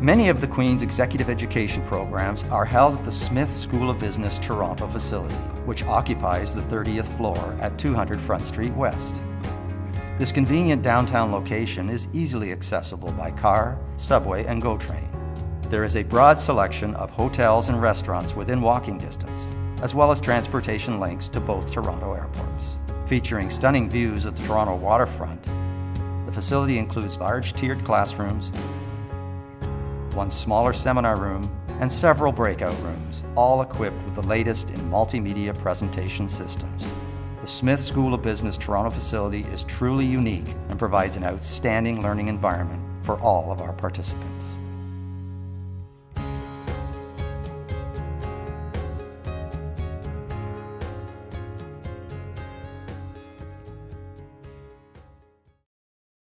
Many of the Queen's executive education programs are held at the Smith School of Business Toronto facility, which occupies the 30th floor at 200 Front Street West. This convenient downtown location is easily accessible by car, subway, and GO train. There is a broad selection of hotels and restaurants within walking distance, as well as transportation links to both Toronto airports. Featuring stunning views of the Toronto waterfront, the facility includes large tiered classrooms, one smaller seminar room, and several breakout rooms, all equipped with the latest in multimedia presentation systems. The Smith School of Business Toronto facility is truly unique and provides an outstanding learning environment for all of our participants.